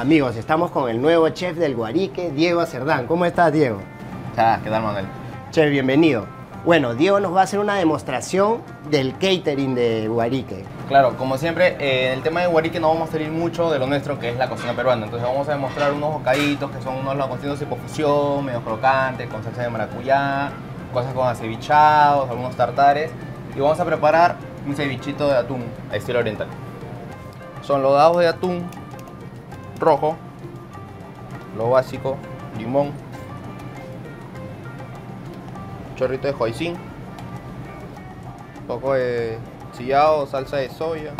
Amigos, estamos con el nuevo chef del Guarique, Diego Cerdán. ¿Cómo estás, Diego? Chao, ¿qué tal, Manuel? Chef, bienvenido. Bueno, Diego nos va a hacer una demostración del catering de Guarique. Claro, como siempre, eh, en el tema de Guarique no vamos a salir mucho de lo nuestro, que es la cocina peruana. Entonces vamos a demostrar unos bocaditos que son unos langostinos tipo fusión, medio crocantes, con salsa de maracuyá, cosas con acevichados, algunos tartares. Y vamos a preparar un cevichito de atún a estilo oriental. Son los dados de atún rojo, lo básico, limón, chorrito de hoisin, un poco de sillao, salsa de soya.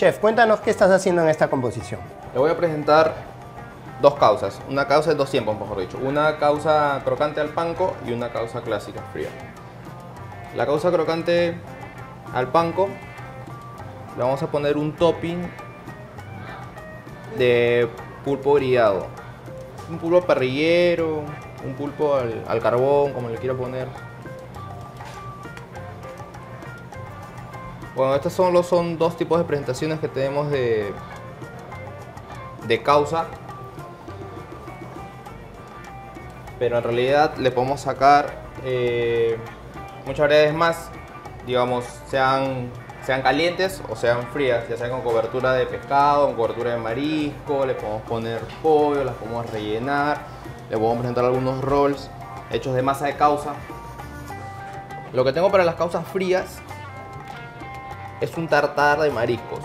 Chef, cuéntanos qué estás haciendo en esta composición. Le voy a presentar dos causas, una causa de dos tiempos, mejor dicho. Una causa crocante al panco y una causa clásica fría. La causa crocante al panco le vamos a poner un topping de pulpo grillado. Un pulpo parrillero, un pulpo al, al carbón, como le quiero poner. Bueno, estos son, los, son dos tipos de presentaciones que tenemos de, de causa. Pero en realidad le podemos sacar eh, muchas variedades más, digamos, sean, sean calientes o sean frías, ya sea con cobertura de pescado, con cobertura de marisco, le podemos poner pollo, las podemos rellenar, le podemos presentar algunos rolls hechos de masa de causa. Lo que tengo para las causas frías es un tartar de mariscos.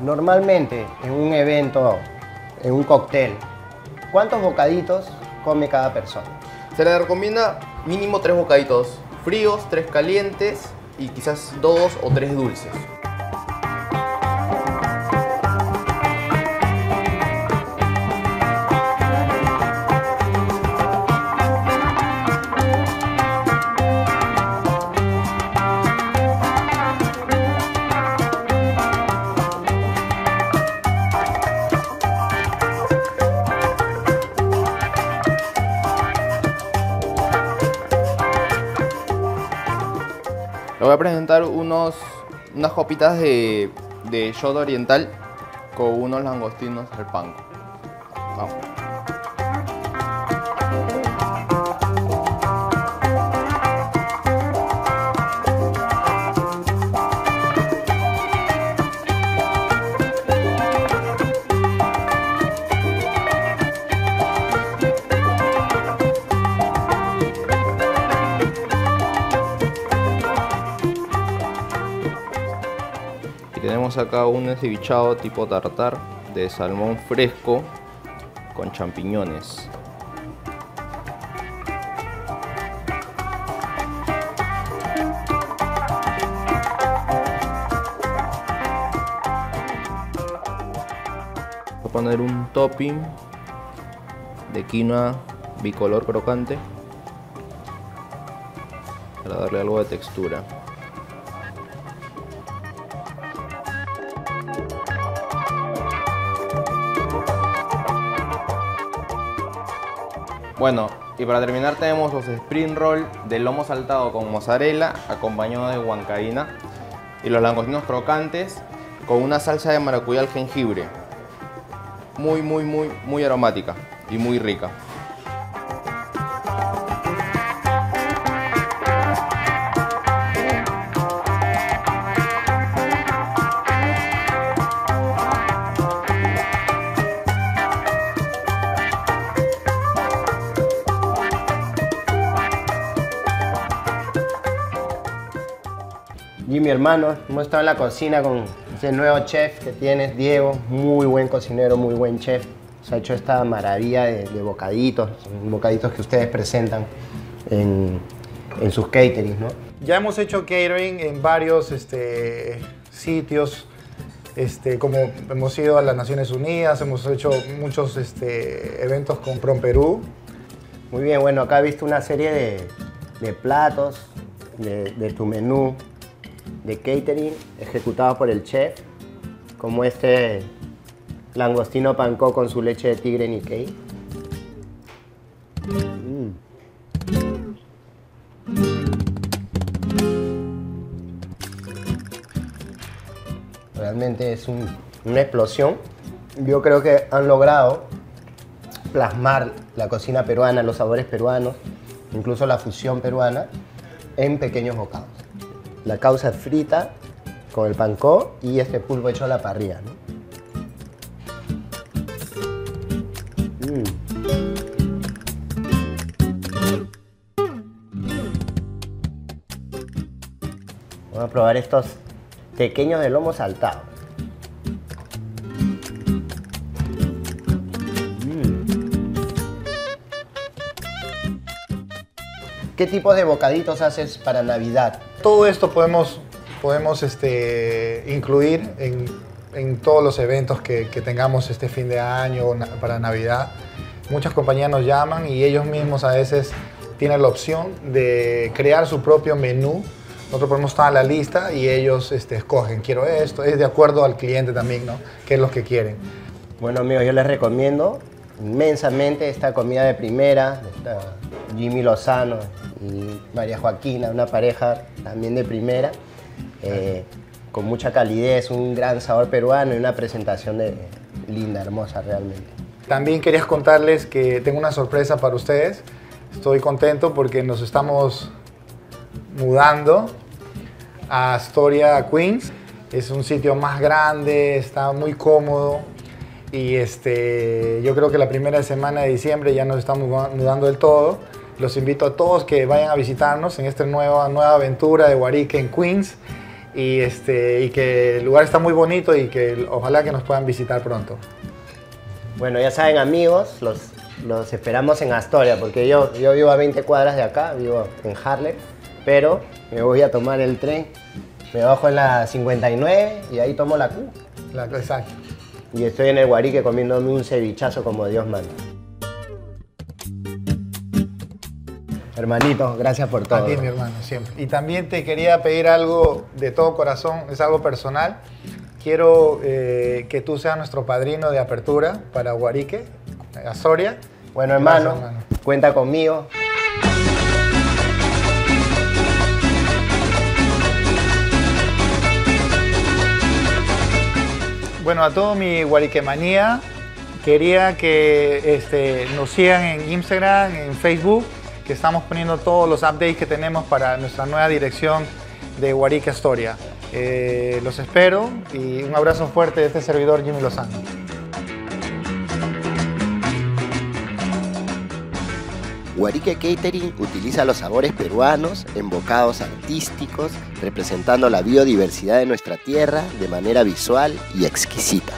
Normalmente, en un evento, en un cóctel, ¿cuántos bocaditos come cada persona? Se le recomienda mínimo tres bocaditos fríos, tres calientes y quizás dos o tres dulces. Le voy a presentar unos, unas copitas de, de shot oriental con unos langostinos al panco. Vamos. Tenemos acá un cevichado tipo tartar de salmón fresco con champiñones. Voy a poner un topping de quinoa bicolor crocante para darle algo de textura. Bueno, y para terminar tenemos los spring roll de lomo saltado con mozzarella acompañado de huancaína y los langostinos crocantes con una salsa de maracuyá al jengibre. Muy, muy, muy, muy aromática y muy rica. Jimmy, hermano, hemos estado en la cocina con ese nuevo chef que tienes, Diego, muy buen cocinero, muy buen chef. Se ha hecho esta maravilla de, bocaditos, bocaditos que ustedes presentan en, sus caterings, ¿no? Ya hemos hecho catering en varios este, sitios, este, como hemos ido a las Naciones Unidas, hemos hecho muchos este, eventos con Prom Perú. Muy bien, bueno, acá he visto una serie de, platos de, de tu menú de catering ejecutado por el chef, como este langostino pancó con su leche de tigre Nikkei. Mm. Realmente es una explosión. Yo creo que han logrado plasmar la cocina peruana, los sabores peruanos, incluso la fusión peruana, en pequeños bocados. La causa frita con el pancó y este pulpo hecho a la parrilla. Mm. Vamos a probar estos pequeños de lomo saltado. ¿Qué tipo de bocaditos haces para Navidad? Todo esto podemos, podemos este, incluir en, en, todos los eventos que, que, tengamos este fin de año para Navidad. Muchas compañías nos llaman y ellos mismos a veces tienen la opción de crear su propio menú nosotros ponemos toda la lista y ellos este, escogen, quiero esto, es de acuerdo al cliente también, ¿no? ¿Qué es lo que quieren? Bueno, amigos, yo les recomiendo inmensamente esta comida de primera, Jimmy Lozano y María Joaquina, una pareja también de primera, eh, con mucha calidez, un gran sabor peruano y una presentación linda, hermosa realmente. También quería contarles que tengo una sorpresa para ustedes. Estoy contento porque nos estamos mudando a Astoria, Queens. Es un sitio más grande, está muy cómodo y este, yo creo que la primera semana de diciembre ya nos estamos mudando del todo. Los invito a todos que vayan a visitarnos en esta nueva, nueva aventura de Guarique en Queens y, este, y que el lugar está muy bonito y que ojalá que nos puedan visitar pronto. Bueno, ya saben amigos, los, los esperamos en Astoria porque yo, yo vivo a 20 cuadras de acá, vivo en Harlem pero me voy a tomar el tren, me bajo en la 59 y ahí tomo la Q. La, exacto. Y estoy en el Guarique comiéndome un cevichazo como Dios manda. Hermanito, gracias por todo. A ti, mi hermano, siempre. Y también te quería pedir algo de todo corazón, es algo personal. Quiero eh, que tú seas nuestro padrino de apertura para Guarique, Azoria. Bueno, hermano, cuenta conmigo. Bueno, a todo mi guariquemanía, quería que este, nos sigan en Instagram, en Facebook, que estamos poniendo todos los updates que tenemos para nuestra nueva dirección de Guarique Astoria. Eh, los espero y un abrazo fuerte de este servidor Jimmy Lozano. Guarique Catering utiliza los sabores peruanos en bocados artísticos, representando la biodiversidad de nuestra tierra de manera visual y exquisita.